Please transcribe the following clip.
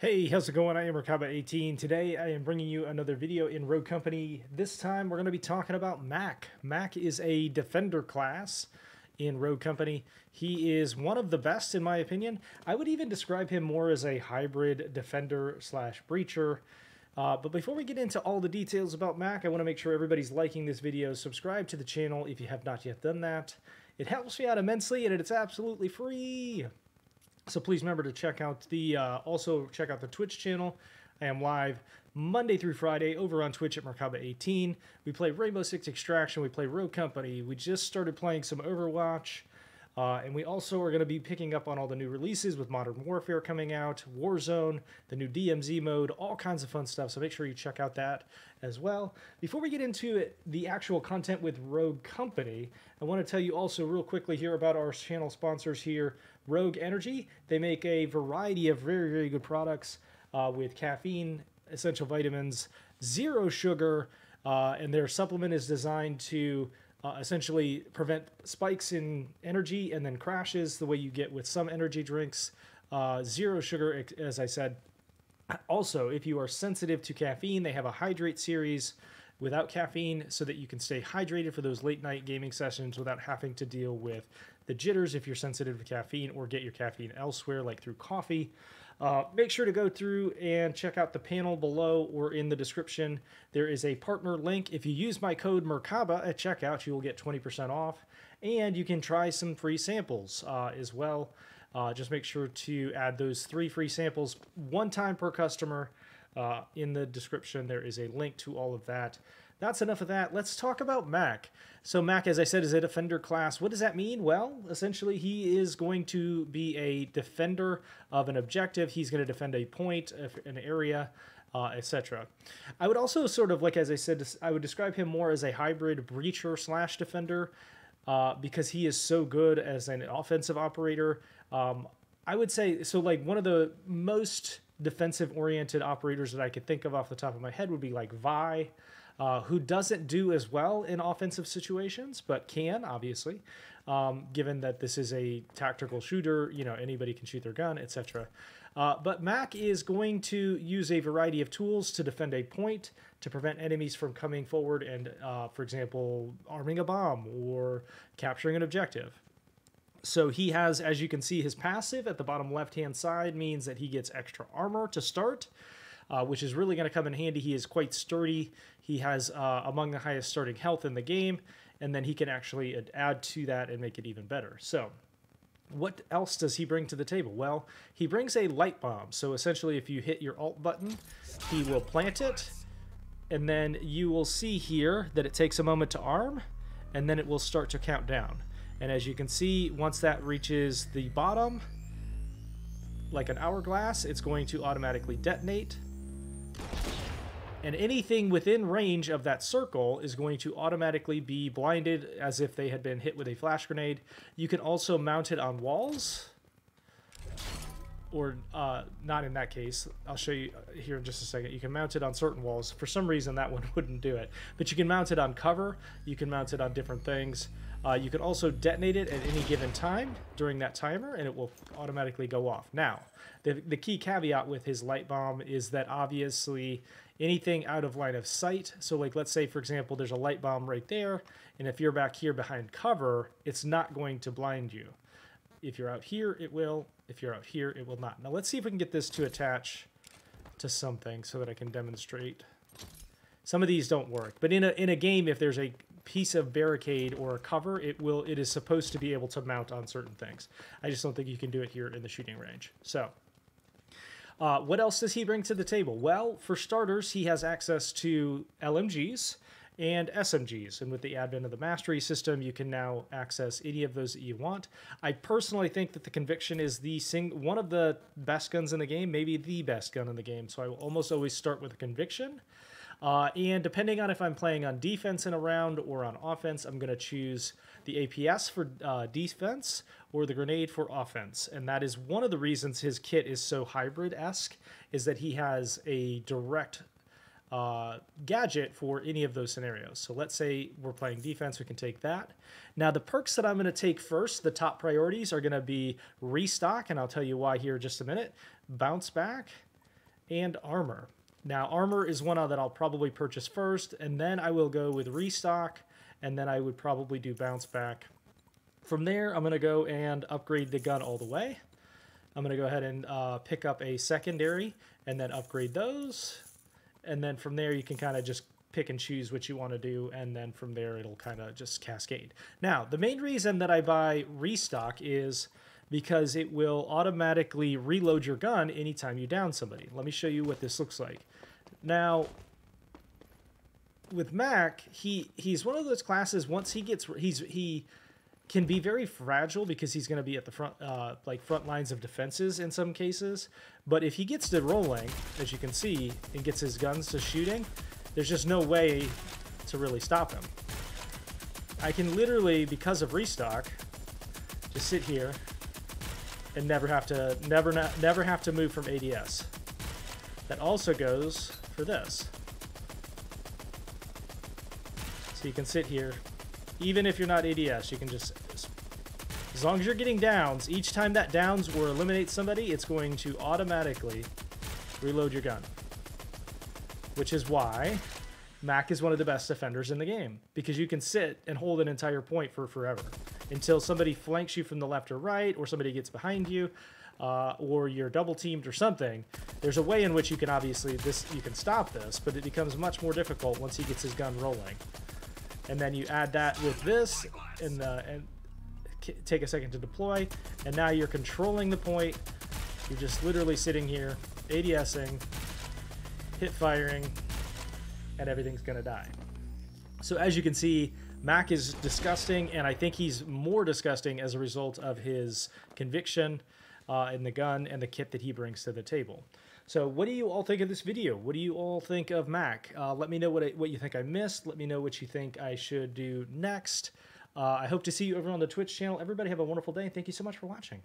Hey, how's it going? I am Merkaba18. Today I am bringing you another video in Rogue Company. This time we're going to be talking about Mack. Mack is a defender class in Rogue Company. He is one of the best in my opinion. I would even describe him more as a hybrid defender slash breacher. Uh, but before we get into all the details about Mack, I want to make sure everybody's liking this video. Subscribe to the channel if you have not yet done that. It helps me out immensely and it's absolutely free. So please remember to check out the, uh, also check out the Twitch channel. I am live Monday through Friday over on Twitch at Merkaba18. We play Rainbow Six Extraction, we play Rogue Company. We just started playing some Overwatch. Uh, and we also are going to be picking up on all the new releases with Modern Warfare coming out, Warzone, the new DMZ mode, all kinds of fun stuff. So make sure you check out that as well. Before we get into the actual content with Rogue Company, I want to tell you also real quickly here about our channel sponsors here, Rogue Energy. They make a variety of very, very good products uh, with caffeine, essential vitamins, zero sugar, uh, and their supplement is designed to uh, essentially prevent spikes in energy and then crashes the way you get with some energy drinks. Uh, zero sugar, as I said. Also, if you are sensitive to caffeine, they have a hydrate series without caffeine so that you can stay hydrated for those late night gaming sessions without having to deal with the jitters if you're sensitive to caffeine or get your caffeine elsewhere, like through coffee. Uh, make sure to go through and check out the panel below or in the description. There is a partner link. If you use my code Merkaba at checkout, you will get 20% off. And you can try some free samples uh, as well. Uh, just make sure to add those three free samples one time per customer. Uh, in the description, there is a link to all of that. That's enough of that. Let's talk about Mack. So Mack, as I said, is a defender class. What does that mean? Well, essentially, he is going to be a defender of an objective. He's going to defend a point, an area, uh, etc. I would also sort of, like as I said, I would describe him more as a hybrid breacher slash defender uh, because he is so good as an offensive operator. Um, I would say, so like one of the most defensive oriented operators that I could think of off the top of my head would be like Vy uh, who doesn't do as well in offensive situations, but can obviously, um, given that this is a tactical shooter. You know, anybody can shoot their gun, etc. Uh, but Mack is going to use a variety of tools to defend a point to prevent enemies from coming forward and, uh, for example, arming a bomb or capturing an objective. So he has, as you can see, his passive at the bottom left-hand side means that he gets extra armor to start uh, which is really going to come in handy. He is quite sturdy. He has uh, among the highest starting health in the game, and then he can actually add to that and make it even better. So what else does he bring to the table? Well, he brings a light bomb. So essentially, if you hit your alt button, he will plant it, and then you will see here that it takes a moment to arm, and then it will start to count down. And as you can see, once that reaches the bottom, like an hourglass, it's going to automatically detonate and anything within range of that circle is going to automatically be blinded as if they had been hit with a flash grenade. You can also mount it on walls, or uh, not in that case. I'll show you here in just a second. You can mount it on certain walls. For some reason, that one wouldn't do it. But you can mount it on cover. You can mount it on different things. Uh, you can also detonate it at any given time during that timer, and it will automatically go off. Now, the, the key caveat with his light bomb is that obviously anything out of line of sight. So like, let's say, for example, there's a light bomb right there. And if you're back here behind cover, it's not going to blind you. If you're out here, it will. If you're out here, it will not. Now let's see if we can get this to attach to something so that I can demonstrate. Some of these don't work, but in a, in a game, if there's a piece of barricade or a cover, it will it is supposed to be able to mount on certain things. I just don't think you can do it here in the shooting range. So uh, what else does he bring to the table? Well, for starters, he has access to LMGs and SMGs. And with the advent of the mastery system, you can now access any of those that you want. I personally think that the Conviction is the sing one of the best guns in the game, maybe the best gun in the game. So I will almost always start with a Conviction. Uh, and depending on if I'm playing on defense in a round or on offense, I'm going to choose the APS for uh, defense or the grenade for offense. And that is one of the reasons his kit is so hybrid-esque, is that he has a direct uh, gadget for any of those scenarios. So let's say we're playing defense, we can take that. Now the perks that I'm going to take first, the top priorities are going to be restock, and I'll tell you why here in just a minute, bounce back, and armor. Now, armor is one that I'll probably purchase first, and then I will go with restock, and then I would probably do bounce back. From there, I'm going to go and upgrade the gun all the way. I'm going to go ahead and uh, pick up a secondary and then upgrade those. And then from there, you can kind of just pick and choose what you want to do. And then from there, it'll kind of just cascade. Now, the main reason that I buy restock is because it will automatically reload your gun anytime you down somebody. Let me show you what this looks like. Now, with Mack, he he's one of those classes. Once he gets he's he can be very fragile because he's going to be at the front uh, like front lines of defenses in some cases. But if he gets to rolling, as you can see, and gets his guns to shooting, there's just no way to really stop him. I can literally, because of restock, just sit here and never have to never never have to move from ADS. That also goes for this. So you can sit here, even if you're not ADS, you can just, as long as you're getting downs, each time that downs or eliminates somebody, it's going to automatically reload your gun. Which is why Mack is one of the best defenders in the game, because you can sit and hold an entire point for forever until somebody flanks you from the left or right, or somebody gets behind you, uh, or you're double teamed or something. There's a way in which you can obviously this you can stop this, but it becomes much more difficult once he gets his gun rolling. And then you add that with this, and uh, and take a second to deploy, and now you're controlling the point. You're just literally sitting here, ADSing, hit firing, and everything's gonna die. So as you can see, Mack is disgusting, and I think he's more disgusting as a result of his conviction uh, in the gun and the kit that he brings to the table. So what do you all think of this video? What do you all think of Mack? Uh, let me know what, I, what you think I missed. Let me know what you think I should do next. Uh, I hope to see you over on the Twitch channel. Everybody have a wonderful day. Thank you so much for watching.